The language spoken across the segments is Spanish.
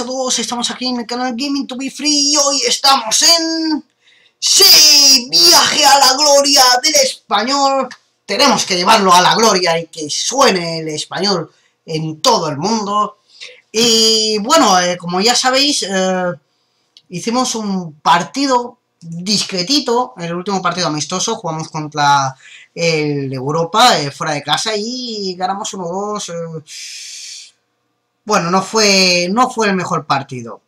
a todos, estamos aquí en el canal Gaming to be Free y hoy estamos en... ¡Sí! ¡Viaje a la gloria del español! Tenemos que llevarlo a la gloria y que suene el español en todo el mundo. Y bueno, eh, como ya sabéis, eh, hicimos un partido discretito, el último partido amistoso, jugamos contra el Europa eh, fuera de casa y ganamos 1-2. Bueno, no fue, no fue el mejor partido.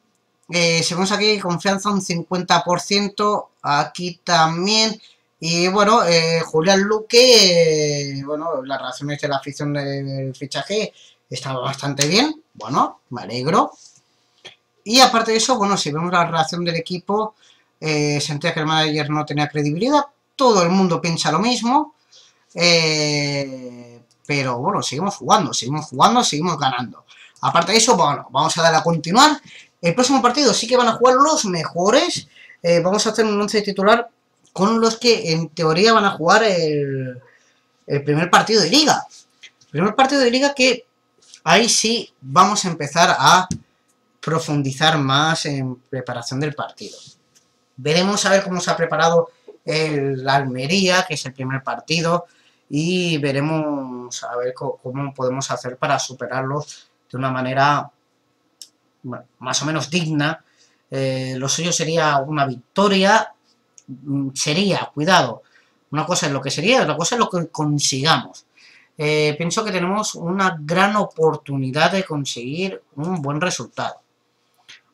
Eh, según aquí, confianza un 50%, aquí también. Y bueno, eh, Julián Luque, bueno, las reacciones de la afición del fichaje estaba bastante bien. Bueno, me alegro. Y aparte de eso, bueno, si vemos la reacción del equipo, eh, sentía que el manager no tenía credibilidad. Todo el mundo piensa lo mismo. Eh, pero bueno, seguimos jugando, seguimos jugando, seguimos ganando. Aparte de eso, bueno, vamos a darle a continuar. El próximo partido sí que van a jugar los mejores. Eh, vamos a hacer un once titular con los que en teoría van a jugar el, el primer partido de liga. El primer partido de liga que ahí sí vamos a empezar a profundizar más en preparación del partido. Veremos a ver cómo se ha preparado el Almería, que es el primer partido, y veremos a ver cómo podemos hacer para superarlo de una manera más o menos digna. Eh, lo suyo sería una victoria, mm, sería, cuidado, una cosa es lo que sería, otra cosa es lo que consigamos. Eh, pienso que tenemos una gran oportunidad de conseguir un buen resultado.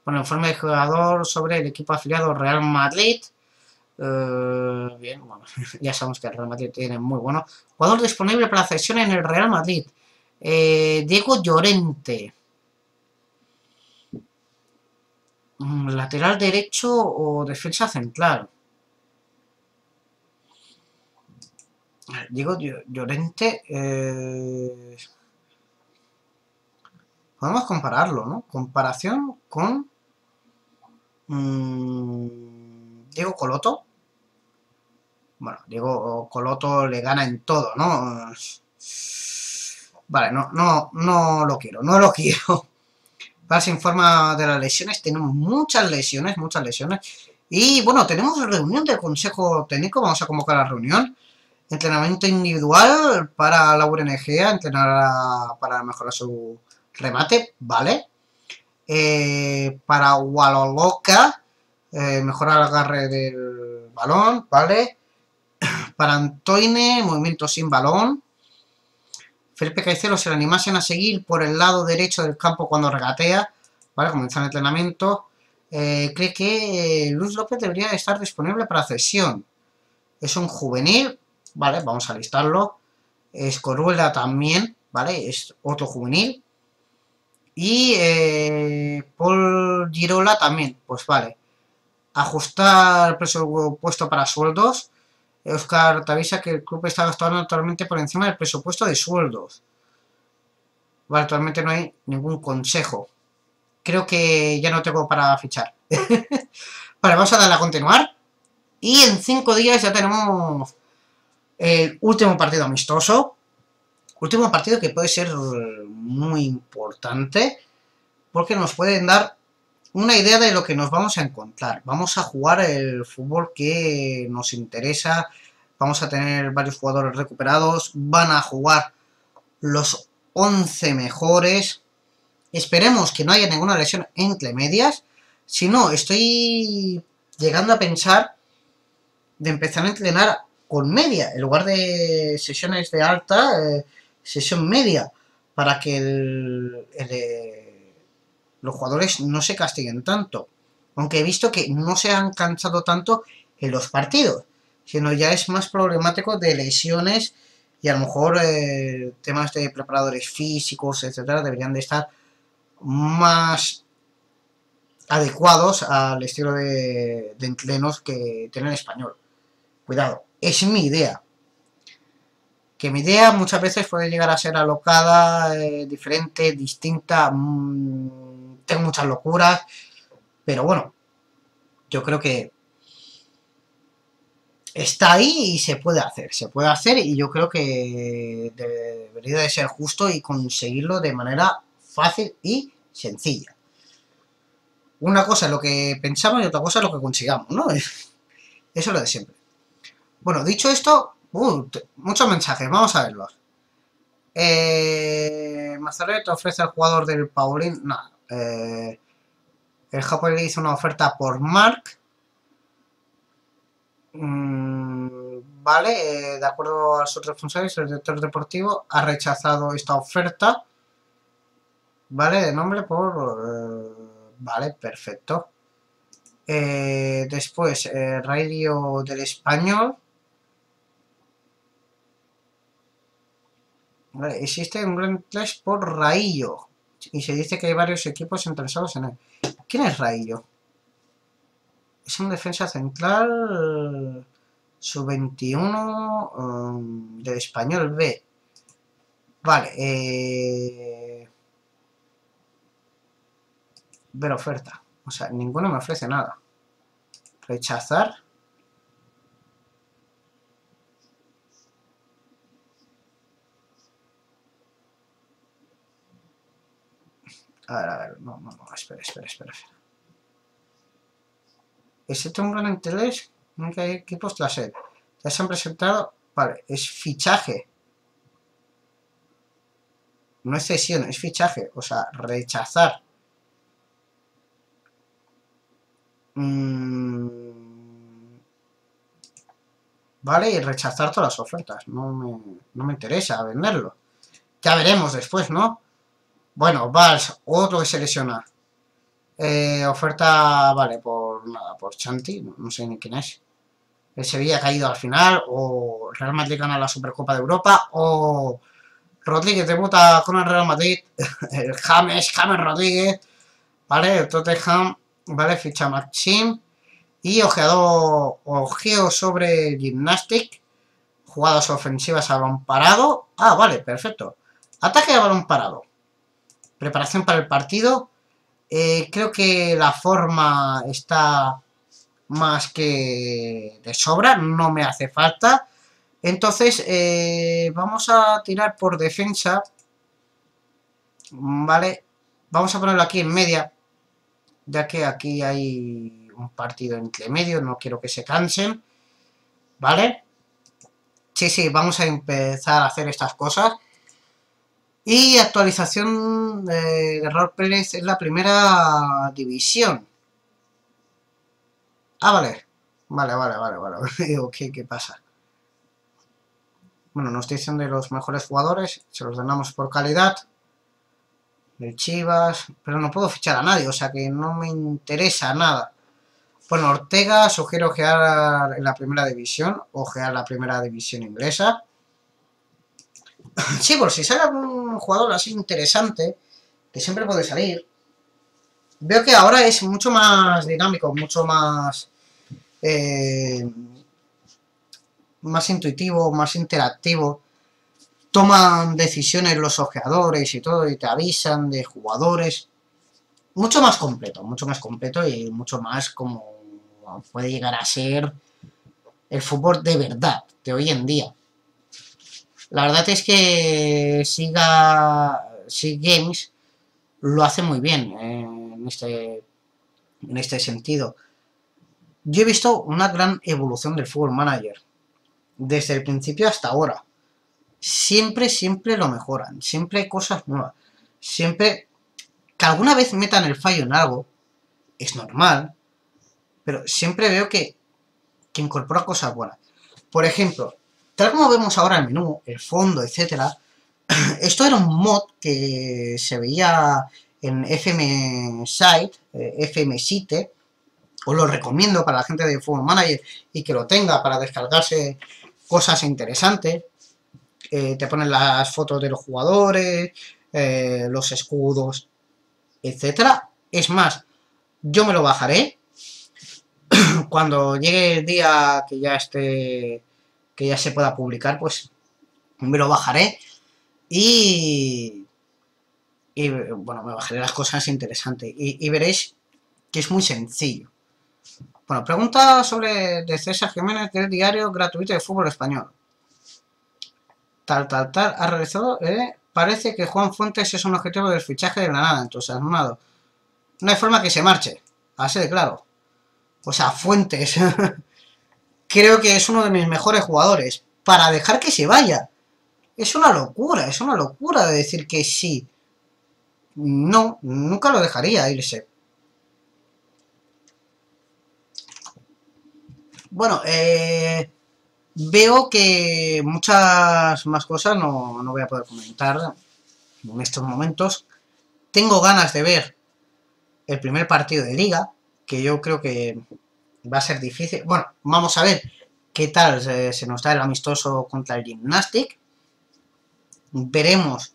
Bueno, informe de jugador sobre el equipo afiliado Real Madrid. Eh, bien, bueno, ya sabemos que el Real Madrid tiene muy bueno. Jugador disponible para cesión en el Real Madrid. Eh, Diego Llorente. Mm, lateral derecho o defensa central. Diego Llorente. Eh, podemos compararlo, ¿no? Comparación con Mm, Diego Coloto. Bueno, Diego Coloto le gana en todo, ¿no? Vale, no, no, no lo quiero, no lo quiero. Para se informa de las lesiones, tenemos muchas lesiones, muchas lesiones. Y bueno, tenemos reunión del Consejo Técnico, vamos a convocar la reunión. Entrenamiento individual para Laura Egea, entrenar para mejorar su remate, ¿vale? Eh, para Waloloca, eh, mejorar el agarre del balón, ¿vale? Para Antoine, movimiento sin balón. Felipe Caicedo se le animasen a seguir por el lado derecho del campo cuando regatea, ¿vale? Comenzar el entrenamiento. Eh, cree que Luis López debería estar disponible para cesión. Es un juvenil, ¿vale? Vamos a listarlo. Escoruela también, ¿vale? Es otro juvenil. Y eh, Paul Girola también, pues vale. Ajustar el presupuesto para sueldos. Oscar te avisa que el club está gastando actualmente por encima del presupuesto de sueldos. Actualmente no hay ningún consejo. Creo que ya no tengo para fichar. vale, vamos a darle a continuar. Y en cinco días ya tenemos el último partido amistoso. Último partido que puede ser muy importante porque nos pueden dar una idea de lo que nos vamos a encontrar. Vamos a jugar el fútbol que nos interesa, vamos a tener varios jugadores recuperados, van a jugar los 11 mejores. Esperemos que no haya ninguna lesión entre medias. Si no, estoy llegando a pensar de empezar a entrenar con media, en lugar de sesiones de alta, eh, sesión media, para que los jugadores no se castiguen tanto. Aunque he visto que no se han cansado tanto en los partidos, sino ya es más problemático de lesiones y a lo mejor eh, temas de preparadores físicos, etcétera, deberían de estar más adecuados al estilo de, de entrenos que tiene el español. Cuidado, es mi idea que mi idea muchas veces puede llegar a ser alocada, eh, diferente, distinta, mm, tengo muchas locuras, pero bueno, yo creo que está ahí y se puede hacer, se puede hacer y yo creo que debería de ser justo y conseguirlo de manera fácil y sencilla. una cosa es lo que pensamos y otra cosa es lo que consigamos, ¿no? Eso es lo de siempre. Bueno, dicho esto, uh, muchos mensajes, vamos a verlos. Eh, Mazaret ofrece al jugador del Paulín... No, eh, el Japón le hizo una oferta por Mark. Mm, vale, eh, de acuerdo a otros responsables, el director deportivo ha rechazado esta oferta. Vale, de nombre por... Eh, vale, perfecto. Después, Radio del Español. Vale, existe un gran clash por Raillo. Y se dice que hay varios equipos interesados en él. ¿Quién es Raillo? Es un defensa central sub-21 um, del español B. Vale, eh... ver oferta. O sea, ninguno me ofrece nada. Rechazar. A ver, a ver, no, no, no, espera, espera, espera. Existe un gran interés, nunca hay equipos tras él. Ya se han presentado, vale, es fichaje. No es cesión, es fichaje, o sea, rechazar. Mm. Vale, y rechazar todas las ofertas. No me, no me interesa venderlo. Ya veremos después, ¿no? Bueno, Vals, otro que se lesiona. Eh, oferta, vale, por nada, por Chanti, no, sé ni quién es. El Sevilla ha caído al final, o Real Madrid gana la Supercopa de Europa, o Rodríguez debuta con el Real Madrid, el James, James Rodríguez, vale, el Tottenham, vale, ficha Maxim, y ojeado, ojeo sobre Gymnastic, jugadas ofensivas a balón parado, ah, vale, perfecto, ataque a balón parado preparación para el partido. Eh, creo que la forma está más que de sobra, no me hace falta. Entonces, eh, vamos a tirar por defensa. Vale, vamos a ponerlo aquí en media, ya que aquí hay un partido entre medio, no quiero que se cansen. ¿Vale? Sí, sí, vamos a empezar a hacer estas cosas. Y actualización de Error Pérez es la primera división. Ah, vale. Vale, vale, vale, vale. ok, ¿qué pasa? Bueno, nos dicen de los mejores jugadores, se los damos por calidad. De Chivas, pero no puedo fichar a nadie, o sea que no me interesa nada. Bueno, Ortega, sugiero ojear en la primera división, ojear la primera división inglesa. Sí, por si sale algún jugador así interesante, que siempre puede salir. Veo que ahora es mucho más dinámico, mucho más... Eh, más intuitivo, más interactivo. Toman decisiones los ojeadores y todo, y te avisan de jugadores. Mucho más completo, mucho más completo y mucho más como puede llegar a ser el fútbol de verdad, de hoy en día. La verdad es que Siga, Games lo hace muy bien eh, en, este, en este sentido. Yo he visto una gran evolución del Fútbol Manager. Desde el principio hasta ahora. Siempre, siempre lo mejoran. Siempre hay cosas nuevas. Siempre... Que alguna vez metan el fallo en algo. Es normal. Pero siempre veo que, que incorpora cosas buenas. Por ejemplo, Tal como vemos ahora el menú, el fondo, etcétera, esto era un mod que se veía en FM Site, eh, FM Site, os lo recomiendo para la gente de Football Manager y que lo tenga para descargarse cosas interesantes. Eh, te ponen las fotos de los jugadores, eh, los escudos, etcétera. Es más, yo me lo bajaré cuando llegue el día que ya esté que ya se pueda publicar, pues me lo bajaré y, y bueno, me bajaré las cosas interesantes y, veréis que es muy sencillo. Bueno, pregunta sobre de César Jiménez del diario gratuito de fútbol español. Tal, tal, tal, ha realizado, eh, parece que Juan Fuentes es un objetivo del fichaje de Granada, entonces, No hay forma que se marche. Así de claro. O sea, Fuentes. Creo que es uno de mis mejores jugadores. Para dejar que se vaya. Es una locura, es una locura de decir que sí. No, nunca lo dejaría irse. Bueno, eh, veo que muchas más cosas no, no voy a poder comentar en estos momentos. Tengo ganas de ver el primer partido de liga, que yo creo que va a ser difícil. Bueno, vamos a ver qué tal se, nos da el amistoso contra el Gymnastic. Veremos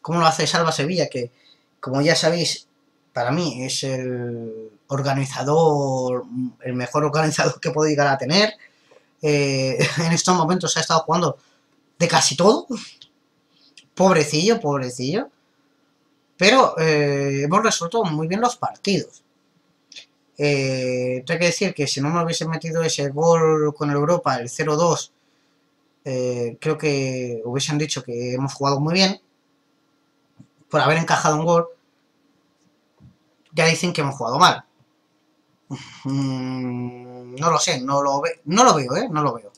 cómo lo hace Salva Sevilla, que como ya sabéis, para mí es el organizador, el mejor organizador que puedo llegar a tener. Eh, en estos momentos ha estado jugando de casi todo. Pobrecillo, pobrecillo. Pero eh, hemos resuelto muy bien los partidos. Eh, tengo que decir que si no me hubiese metido ese gol con el Europa, el 0-2, eh, creo que hubiesen dicho que hemos jugado muy bien. Por haber encajado un gol, ya dicen que hemos jugado mal. Mm, no lo sé, no lo, ve no lo veo, ¿eh? No lo veo.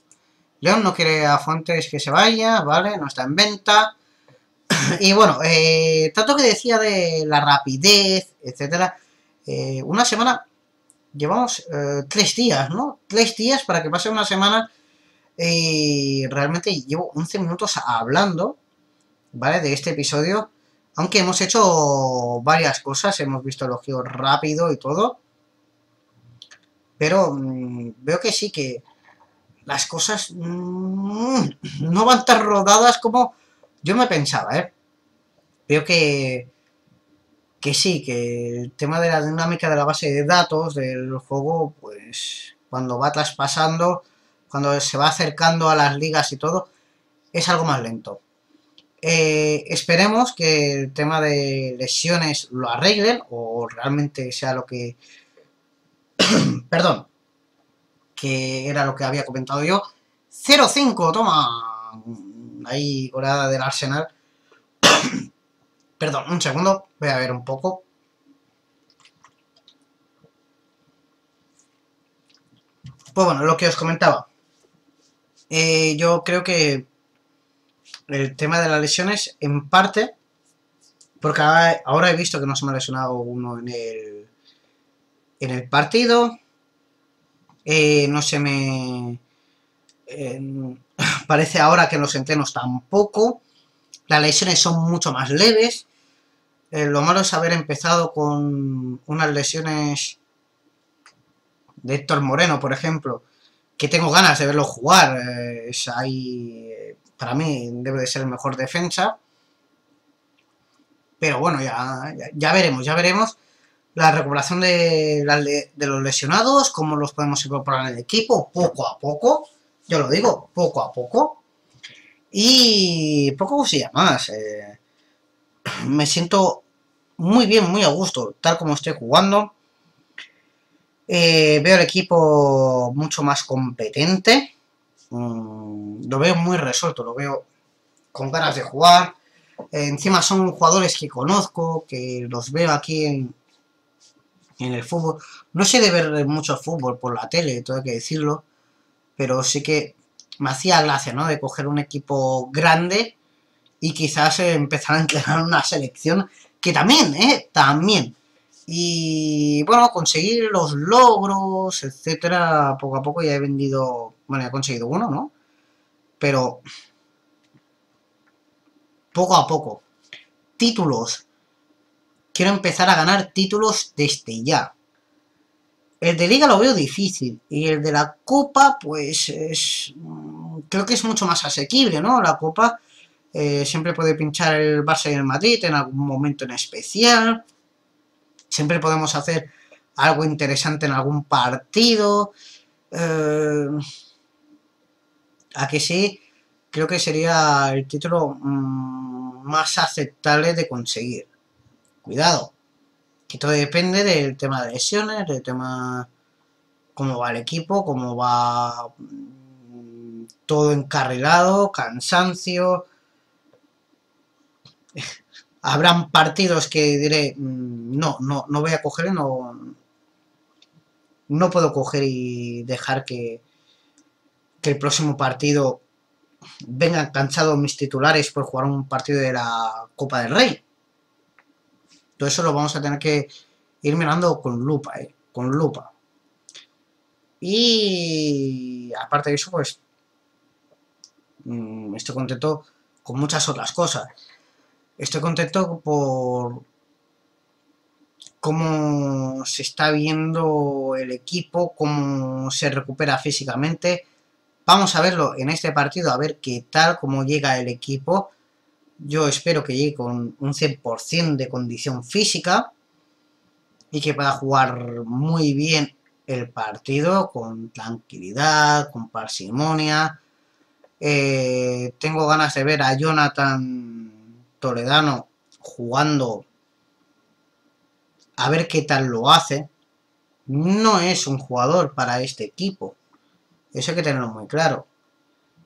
León no quiere a Fuentes que se vaya, ¿vale? No está en venta. y bueno, eh, tanto que decía de la rapidez, etcétera. Eh, una semana, llevamos eh, tres días, ¿no? Tres días para que pase una semana. Y realmente llevo 11 minutos hablando, ¿vale? De este episodio. Aunque hemos hecho varias cosas, hemos visto el rápido y todo. Pero mmm, veo que sí, que las cosas mmm, no van tan rodadas como yo me pensaba, ¿eh? Veo que, que sí, que el tema de la dinámica de la base de datos del juego, pues cuando va traspasando, cuando se va acercando a las ligas y todo, es algo más lento. Eh, esperemos que el tema de lesiones lo arreglen o realmente sea lo que... Perdón, que era lo que había comentado yo. 0-5, toma ahí goleada del Arsenal. Perdón, un segundo, voy a ver un poco. Pues bueno, lo que os comentaba. Eh, yo creo que el tema de las lesiones, en parte, porque ahora he visto que no se me ha lesionado uno en el, en el partido. Eh, no se me... Eh, Parece ahora que en los entrenos tampoco. Las lesiones son mucho más leves. Eh, lo malo es haber empezado con unas lesiones de Héctor Moreno, por ejemplo, que tengo ganas de verlo jugar. Eh, es ahí, para mí, debe de ser el mejor defensa. Pero bueno, ya, ya, ya veremos, ya veremos la recuperación de, de, los lesionados, cómo los podemos incorporar en el equipo, poco a poco. Yo lo digo, poco a poco. Y poco cosilla más. Eh, me siento muy bien, muy a gusto, tal como estoy jugando. Eh, veo el equipo mucho más competente. Mm, lo veo muy resuelto, lo veo con ganas de jugar. Eh, encima son jugadores que conozco, que los veo aquí en, en el fútbol. No sé de ver mucho fútbol por la tele, tengo que decirlo pero sí que me hacía gracia, ¿no? De coger un equipo grande y quizás empezar a entrenar una selección que también, ¿eh? También. Y bueno, conseguir los logros, etcétera, poco a poco ya he vendido, bueno, he conseguido uno, ¿no? Pero poco a poco. Títulos. Quiero empezar a ganar títulos desde ya. El de Liga lo veo difícil. Y el de la Copa, pues es. Mm, creo que es mucho más asequible, ¿no? La Copa eh, siempre puede pinchar el Barça y el Madrid en algún momento en especial. Siempre podemos hacer algo interesante en algún partido. Eh, a sí, creo que sería el título mmm, más aceptable de conseguir. Cuidado, que todo depende del tema de lesiones, del tema cómo va el equipo, cómo va mm, todo encarrilado, cansancio. Habrán partidos que diré, mm, no, no, no voy a coger, no, no puedo coger y dejar que, que el próximo partido vengan cansados mis titulares por jugar un partido de la Copa del Rey. Todo eso lo vamos a tener que ir mirando con lupa, ¿eh? Con lupa. Y aparte de eso, pues mm, estoy contento con muchas otras cosas. Estoy contento por cómo se está viendo el equipo, cómo se recupera físicamente. Vamos a verlo en este partido, a ver qué tal, cómo llega el equipo. Yo espero que llegue con un 100% de condición física y que pueda jugar muy bien el partido con tranquilidad, con parsimonia. Eh, tengo ganas de ver a Jonathan Toledano jugando a ver qué tal lo hace. No es un jugador para este equipo. Eso hay que tenerlo muy claro.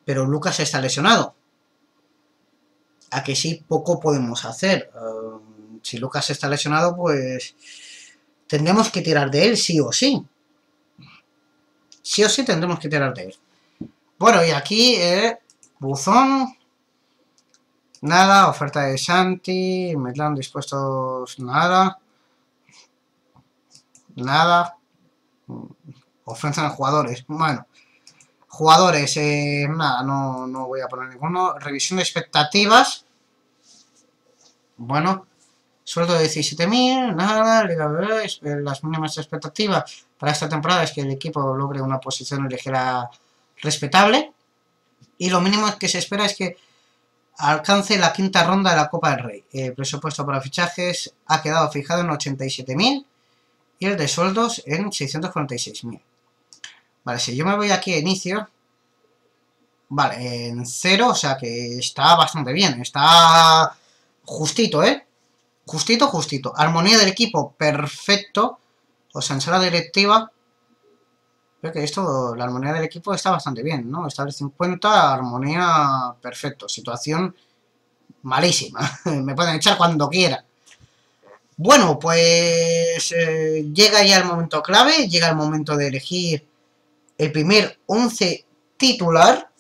Pero Lucas está lesionado. A que sí, poco podemos hacer. Eh, si Lucas está lesionado, pues tendremos que tirar de él sí o sí. Sí o sí tendremos que tirar de él. Bueno, y aquí, eh, buzón. Nada, oferta de Santi, Metlan dispuestos, nada. Nada. Ofrecen jugadores. Bueno, jugadores, eh, nada, no, no voy a poner ninguno. Revisión de expectativas. Bueno, sueldo de 17.000, nada, Liga las mínimas expectativas para esta temporada es que el equipo logre una posición ligera respetable. Y lo mínimo que se espera es que alcance la quinta ronda de la Copa del Rey. El presupuesto para fichajes ha quedado fijado en 87.000 y el de sueldos en 646.000. Vale, si yo me voy aquí a inicio, vale, en cero, o sea que está bastante bien, está justito, ¿eh? Justito, justito. Armonía del equipo, perfecto. O sea, en sala directiva, Creo que esto, la armonía del equipo está bastante bien, ¿no? Está de 50, armonía perfecto. Situación malísima. Me pueden echar cuando quieran. Bueno, pues eh, llega ya el momento clave, llega el momento de elegir el primer 11 titular.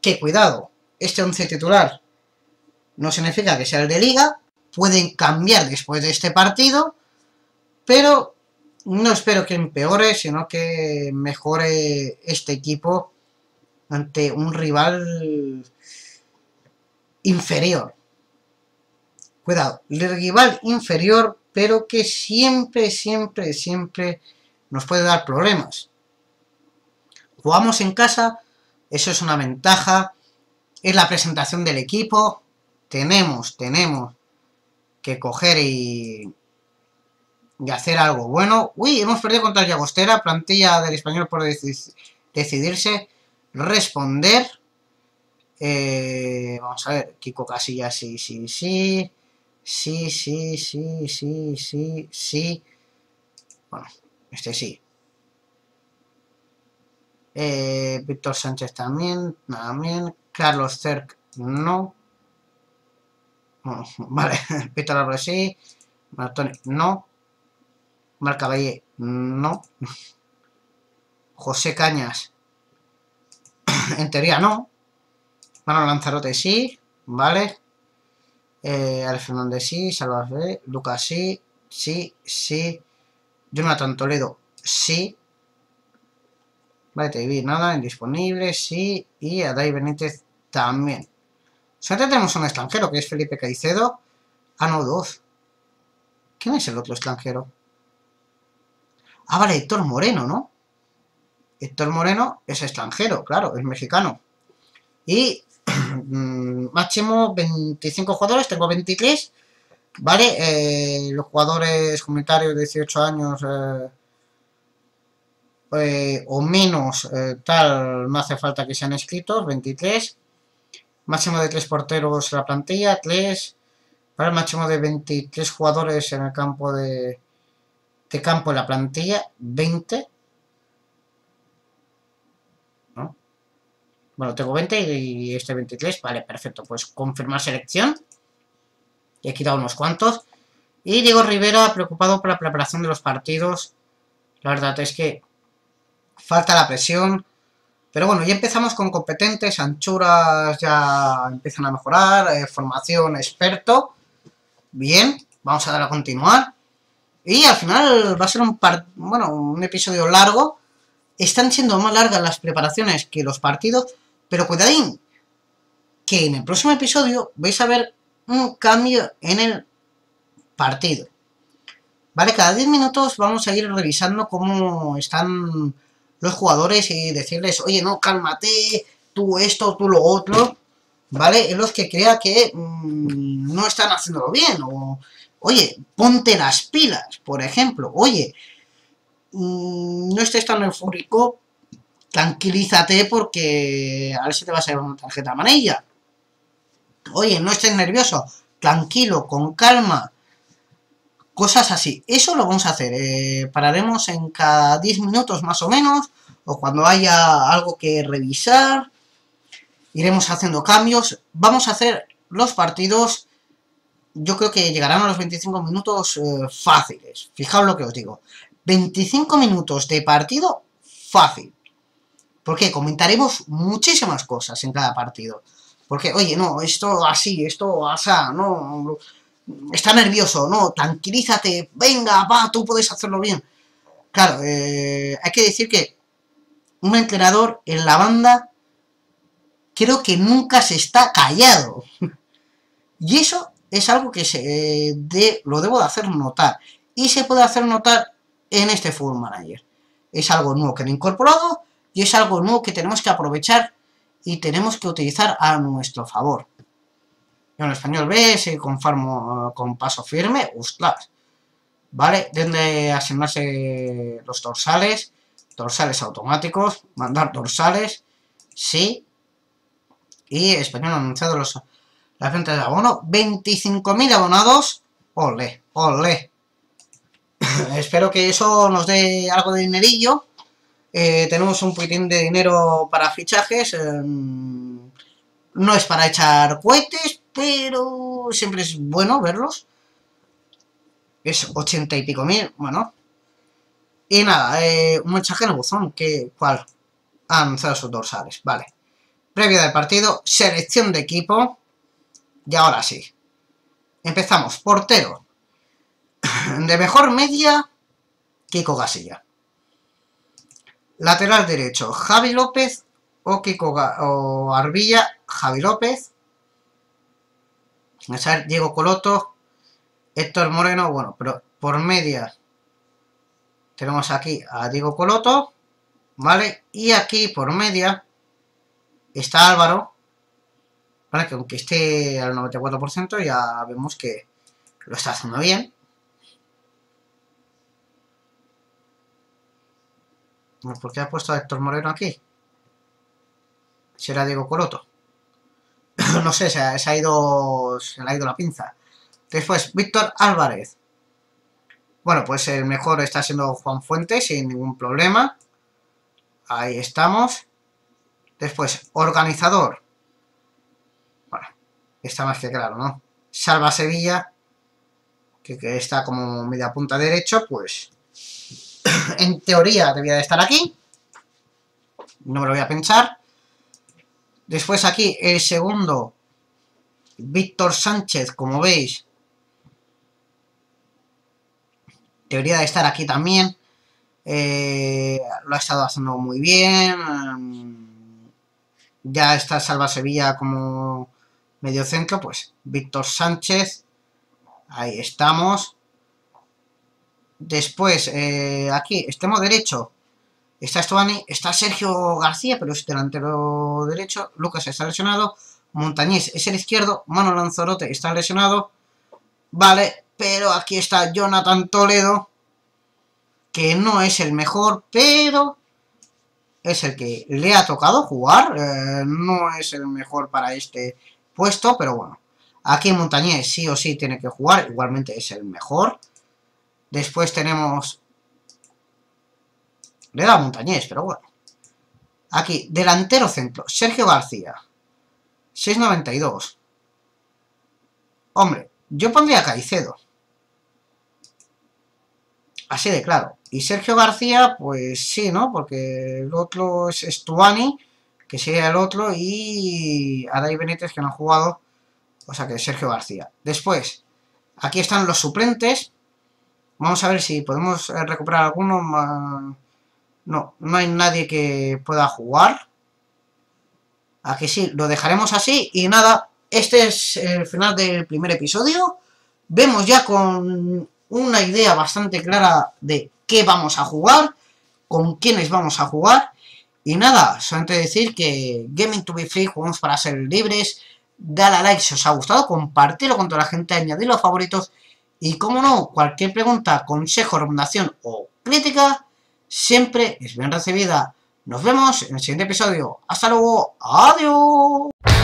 Que cuidado, este 11 titular no significa que sea el de liga, pueden cambiar después de este partido, pero no espero que empeore, sino que mejore este equipo ante un rival inferior. Cuidado, el rival inferior, pero que siempre, siempre, siempre nos puede dar problemas. Jugamos en casa, eso es una ventaja, es la presentación del equipo, tenemos, tenemos que coger y de hacer algo bueno. Uy, hemos perdido contra el Llagostera, plantilla del español por decidirse, responder. Eh, vamos a ver, Kiko Casillas, sí, sí, sí. Sí, sí, sí, sí, sí, sí. Bueno, este sí. Eh, Víctor Sánchez también, también. Carlos Cerc, no. vale, Víctor Álvarez sí. Martoni, no. Marca Valle, no. José Cañas, en teoría no. Mano Lanzarote sí, vale. Eh, Alex Fernández sí, Salvador Lucas sí, sí, sí. Jonathan Toledo sí. Vale, TV nada, indisponible, sí. Y Adai Benítez también. Solamente tenemos un extranjero, que es Felipe Caicedo. Ah, no, dos. ¿Quién es el otro extranjero? Ah, vale, Héctor Moreno, ¿no? Héctor Moreno es extranjero, claro, es mexicano. Y mm, máximo 25 jugadores, tengo 23. Vale, eh, los jugadores comunitarios de 18 años eh, eh, o menos, tal, no hace falta que sean escritos, 23. Máximo de 3 porteros en la plantilla, 3. Para el máximo de 23 jugadores en el campo de, de campo en la plantilla, 20. ¿No? Bueno, tengo 20 y este 23. Vale, perfecto. Pues confirmar selección. He quitado unos cuantos. Y Diego Rivera, preocupado por la preparación de los partidos. La verdad es que falta la presión. Pero bueno, ya empezamos con competentes, anchuras ya empiezan a mejorar, eh, formación experto. Bien, vamos a dar a continuar. Y al final va a ser un, bueno, un episodio largo. Están siendo más largas las preparaciones que los partidos, pero cuidadín, que en el próximo episodio vais a ver un cambio en el partido. Vale, cada 10 minutos vamos a ir revisando cómo están los jugadores y decirles, oye, no, cálmate, tú esto, tú lo otro, ¿vale? En los que crea que mm, no están haciéndolo bien, oye, ponte las pilas, por ejemplo, oye, mm, no estés tan eufórico, tranquilízate porque a ver si te va a salir una tarjeta amarilla. Oye, no estés nervioso, tranquilo, con calma, Cosas así. Eso lo vamos a hacer. Eh, pararemos en cada 10 minutos más o menos. O cuando haya algo que revisar. Iremos haciendo cambios. Vamos a hacer los partidos. Yo creo que llegarán a los 25 minutos eh, fáciles. Fijaos lo que os digo. 25 minutos de partido fácil. Porque comentaremos muchísimas cosas en cada partido. Porque, oye, no, esto así, esto así, no, está nervioso, no, tranquilízate, venga, va, tú puedes hacerlo bien. Claro, eh, hay que decir que un entrenador en la banda creo que nunca se está callado. y eso es algo que se, de, lo debo de hacer notar. Y se puede hacer notar en este Full Manager. Es algo nuevo que han incorporado y es algo nuevo que tenemos que aprovechar y tenemos que utilizar a nuestro favor. En español B, si conformo con paso firme, ostras. ¿Vale? Deben de asignarse los dorsales, dorsales automáticos, mandar dorsales, sí. Y español anunciado los, la frente de abono, 25.000 abonados, ole, ole. Espero que eso nos dé algo de dinerillo. Eh, tenemos un poquitín de dinero para fichajes. Em, no es para echar cohetes, pero siempre es bueno verlos. Es 80 y pico mil, bueno. Y nada, eh, un mensaje en buzón, que, ¿cuál? Ha anunciado sus dorsales, vale. Previa del partido, selección de equipo. Y ahora sí. Empezamos, portero. De mejor media, Kiko Gasilla. Lateral derecho, Javi López o Kiko o Arbilla, Javi López. Diego Coloto, Héctor Moreno, bueno, pero por media tenemos aquí a Diego Coloto, ¿vale? Y aquí por media está Álvaro, ¿vale? Que aunque esté al 94% ya vemos que lo está haciendo bien. ¿Por qué ha puesto a Héctor Moreno aquí? será Diego Coroto. no sé, se ha, ido, se le ha ido la pinza. Después, Víctor Álvarez. Bueno, pues el mejor está siendo Juan Fuentes sin ningún problema. Ahí estamos. Después, organizador. Está más que claro, ¿no? Salva Sevilla, que, que está como media punta derecho, pues en teoría debía de estar aquí. No me lo voy a pensar. Después aquí el segundo, Víctor Sánchez, como veis, debería de estar aquí también. Eh, lo ha estado haciendo muy bien. Ya está Salva Sevilla como medio centro, pues Víctor Sánchez. Ahí estamos. Después, eh, aquí, extremo derecho, Está Estuani, está Sergio García, pero es delantero derecho. Lucas está lesionado. Montañés es el izquierdo. Mano Lanzarote está lesionado. Vale, pero aquí está Jonathan Toledo, que no es el mejor, pero es el que le ha tocado jugar. Eh, no es el mejor para este puesto, pero bueno. Aquí Montañés sí o sí tiene que jugar, igualmente es el mejor. Después tenemos le da Montañés, pero bueno. Aquí, delantero centro, Sergio García. 6.92. Hombre, yo pondría Caicedo. Así de claro. Y Sergio García, pues sí, ¿no? Porque el otro es Stuani, que sería el otro, y Adai Benítez, que no ha jugado, o sea que Sergio García. Después, aquí están los suplentes. Vamos a ver si podemos eh, recuperar alguno. No, no hay nadie que pueda jugar. Aquí sí, lo dejaremos así. Y nada, este es el final del primer episodio. Vemos ya con una idea bastante clara de qué vamos a jugar, con quiénes vamos a jugar. Y nada, solamente decir que Gaming to be Free, jugamos para ser libres. Dale a like si os ha gustado, compartirlo con toda la gente, añadirlo a favoritos. Y como no, cualquier pregunta, consejo, recomendación o crítica, siempre es bien recibida. Nos vemos en el siguiente episodio. Hasta luego. Adiós.